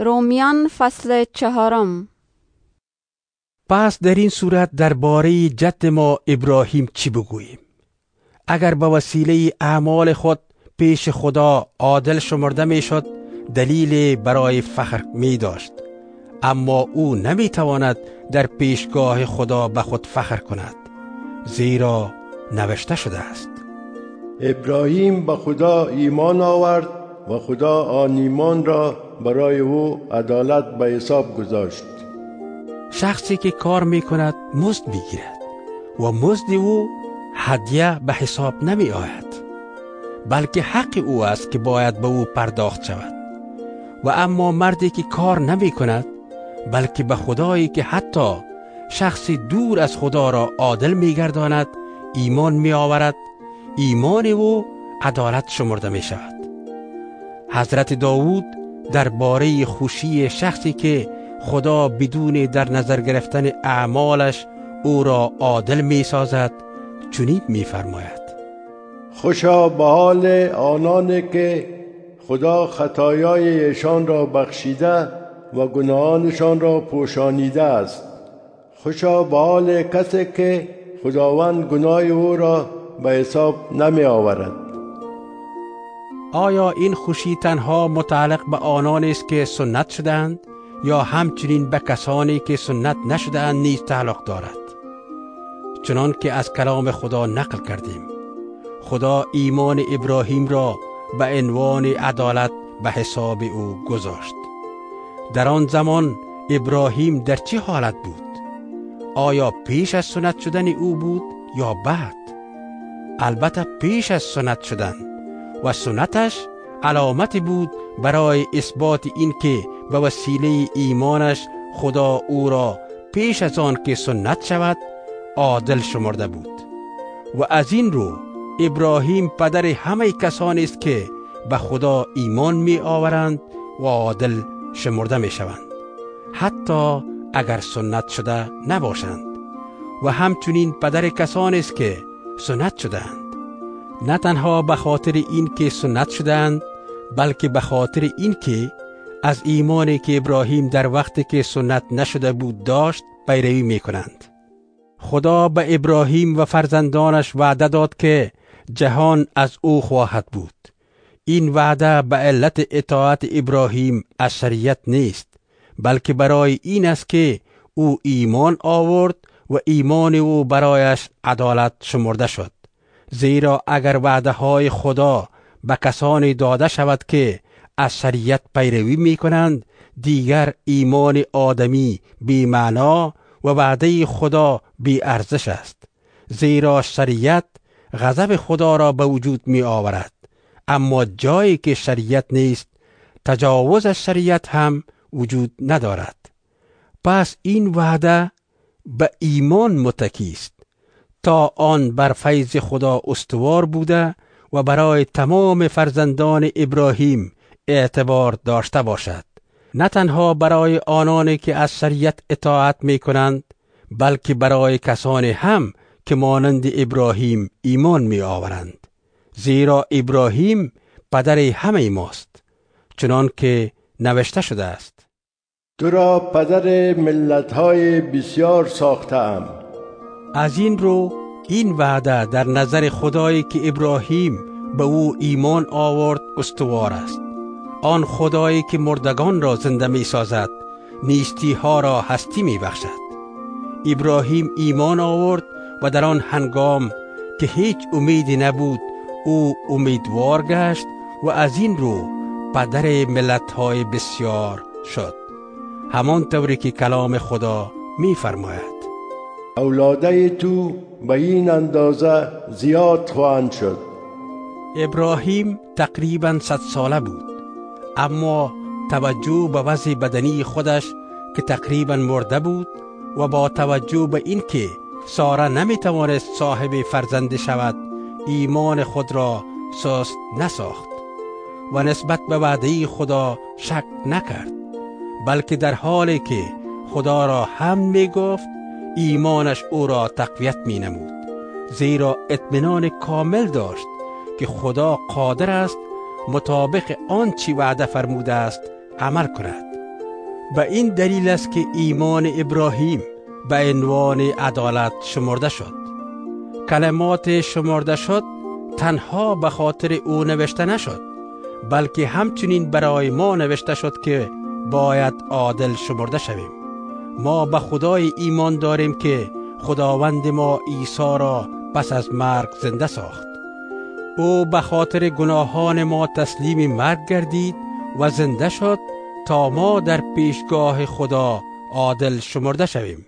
رومیان فصل چهارم. پس در این صورت درباره جد ما ابراهیم چی بگوییم؟ اگر به وسیله اعمال خود پیش خدا عادل شمرده می‌شد دلیل برای فخر می داشت اما او نمی تواند در پیشگاه خدا به خود فخر کند زیرا نوشته شده است. ابراهیم به خدا ایمان آورد و خدا آن ایمان را برای او عدالت به حساب گذاشت. شخصی که کار می کند مزد می گیرد و مزد او هدیه به حساب نمی آید بلکه حق او است که باید به او پرداخت شود. و اما مردی که کار نمی کند بلکه به خدایی که حتی شخصی دور از خدا را عادل می گرداند ایمان می آورد ایمان او عدالت شمرده می شود. حضرت داوود درباره خوشی شخصی که خدا بدون در نظر گرفتن اعمالش او را عادل می سازد چنین می فرماید خوشا به حال آنان که خدا خطایای ایشان را بخشیده و گناهانشان را پوشانیده است. خوشا به حال کسی که خداوند گناه او را به حساب نمی آورد آیا این خوشی تنها متعلق به آنان است که سنت شدند یا همچنین به کسانی که سنت نشدهاند نیز تعلق دارد؟ چنان که از کلام خدا نقل کردیم خدا ایمان ابراهیم را به عنوان عدالت به حساب او گذاشت. در آن زمان ابراهیم در چه حالت بود؟ آیا پیش از سنت شدن او بود یا بعد؟ البته پیش از سنت شدن و سنتش علامتی بود برای اثبات اینکه به وسیله ایمانش خدا او را پیش از آن که سنت شود عادل شمرده بود. و از این رو ابراهیم پدر همه کسانی است که به خدا ایمان می آورند و عادل شمرده می شوند. حتی اگر سنت شده نباشند. و همچنین پدر کسانی است که سنت شدند نه تنها به خاطر این که سنت شدند بلکه به خاطر این که از ایمانی که ابراهیم در وقتی که سنت نشده بود داشت پیروی می کنند. خدا به ابراهیم و فرزندانش وعده داد که جهان از او خواهد بود. این وعده به علت اطاعت ابراهیم از شریعت نیست بلکه برای این است که او ایمان آورد و ایمان او برایش عدالت شمرده شد. زیرا اگر وعده های خدا به کسانی داده شود که از شریعت پیروی می کنند دیگر ایمان آدمی بی معنا و وعده خدا بی ارزش است. زیرا شریعت غضب خدا را به وجود می آورد اما جایی که شریعت نیست تجاوز از شریعت هم وجود ندارد. پس این وعده به ایمان متکی است. تا آن بر فیض خدا استوار بوده و برای تمام فرزندان ابراهیم اعتبار داشته باشد. نه تنها برای آنانی که از شریعت اطاعت می کنند بلکه برای کسانی هم که مانند ابراهیم ایمان می آورند زیرا ابراهیم پدر همه ماست چنان که نوشته شده است. تو را پدر ملتهای بسیار ساختم از این رو این وعده در نظر خدایی که ابراهیم به او ایمان آورد استوار است. آن خدایی که مردگان را زنده می سازد نیستی ها را هستی می بخشد ابراهیم ایمان آورد و در آن هنگام که هیچ امیدی نبود او امیدوار گشت و از این رو پدر ملت های بسیار شد. همان طوری که کلام خدا می فرماید اولاده تو به این اندازه زیاد خواهند شد. ابراهیم تقریبا صد ساله بود. اما توجه به وضع بدنی خودش که تقریبا مرده بود و با توجه به اینکه ساره نمی توانست صاحب فرزند شود ایمان خود را سست نساخت و نسبت به وعده خدا شک نکرد بلکه در حالی که خدا را هم می گفت ایمانش او را تقویت می نمود زیرا اطمینان کامل داشت که خدا قادر است مطابق آنچه وعده فرموده است عمل کند. به این دلیل است که ایمان ابراهیم به عنوان عدالت شمرده شد. کلمات شمرده شد تنها به خاطر او نوشته نشد بلکه همچنین برای ما نوشته شد که باید عادل شمرده شویم. ما به خدای ایمان داریم که خداوند ما عیسی را پس از مرگ زنده ساخت. او به خاطر گناهان ما تسلیم مرگ گردید و زنده شد تا ما در پیشگاه خدا عادل شمرده شویم.